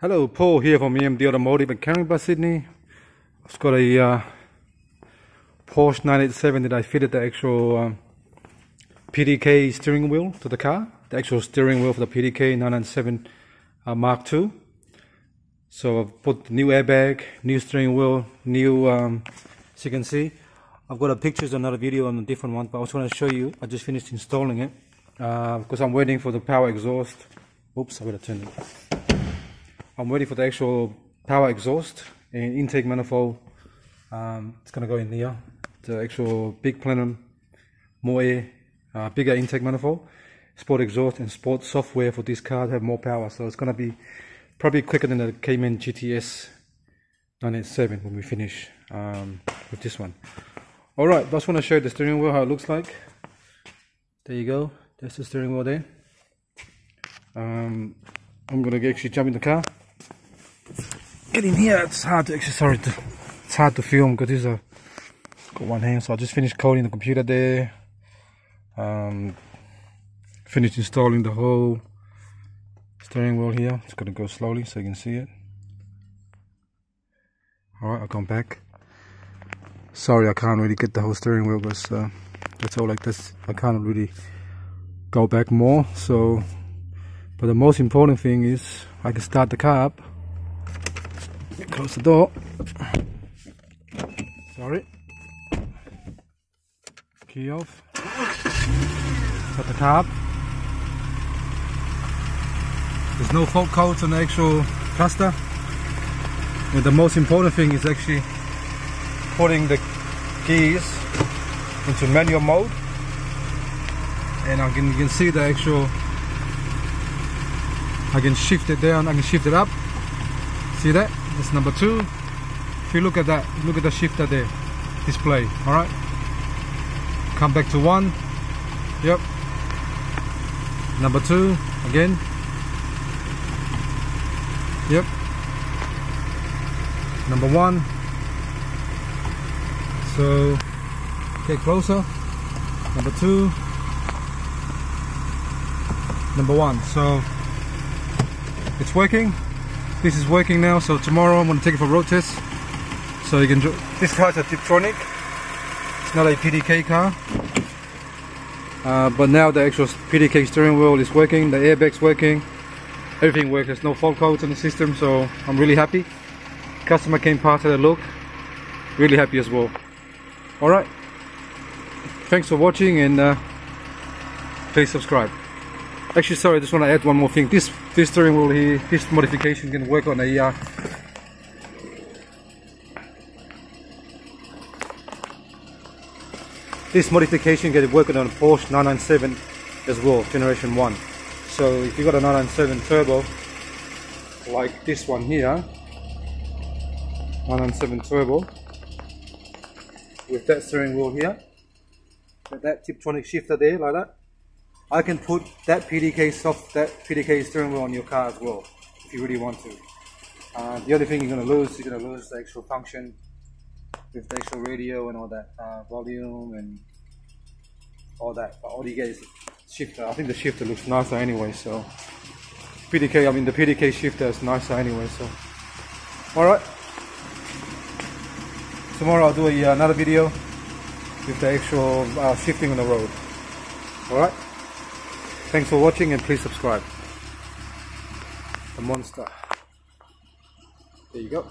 Hello, Paul here from EMD Automotive in Caringbah, Sydney. I've got a uh, Porsche 987 that I fitted the actual um, PDK steering wheel to the car. The actual steering wheel for the PDK 997 uh, Mark II. So I've put new airbag, new steering wheel, new, um, as you can see. I've got a pictures, another video on a different one, but I was going to show you. I just finished installing it uh, because I'm waiting for the power exhaust. Oops, I better turn it. I'm waiting for the actual power exhaust and intake manifold. Um, it's gonna go in here. The actual big plenum, more air, uh, bigger intake manifold, sport exhaust and sport software for this car to have more power. So it's gonna be probably quicker than the Cayman GTS 987 when we finish um, with this one. All right, just want to show you the steering wheel, how it looks like. There you go. That's the steering wheel there. Um, I'm gonna actually jump in the car get in here. It's hard to actually sorry to, it's hard to film because this a, got one hand so I just finished coding the computer there. Um, finished installing the whole steering wheel here. It's gonna go slowly so you can see it. Alright I'll come back. Sorry I can't really get the whole steering wheel because uh, that's all like this. I can't really go back more so but the most important thing is I can start the car up Close the door. Sorry. Key off. Shut the car There's no fault codes on the actual cluster. And the most important thing is actually putting the keys into manual mode. And I can, you can see the actual, I can shift it down, I can shift it up. See that? That's number two. If you look at that, look at the shifter there, display, all right? Come back to one, yep. Number two, again. Yep. Number one. So, get closer. Number two. Number one. So, it's working this is working now so tomorrow I'm going to take it for road test. So you can this car is a Tiptronic. It's not a PDK car. Uh, but now the actual PDK steering wheel is working the airbag's working. Everything works there's no fault codes in the system so I'm really happy. Customer came past had a look. Really happy as well. Alright. Thanks for watching and uh, please subscribe Actually, sorry, I just want to add one more thing. This this steering wheel here, this modification can work on a uh, this modification can work on a Porsche 997 as well, generation 1. So if you got a 997 turbo, like this one here, 997 turbo, with that steering wheel here, with that Tiptronic shifter there, like that, I can put that PDK soft, that PDK steering wheel on your car as well, if you really want to. Uh, the other thing you're going to lose, you're going to lose the actual function with the actual radio and all that uh, volume and all that. But all you get is shifter. I think the shifter looks nicer anyway, so PDK, I mean the PDK shifter is nicer anyway, so. Alright. Tomorrow I'll do a, another video with the actual uh, shifting on the road. Alright. Thanks for watching and please subscribe. The monster. There you go.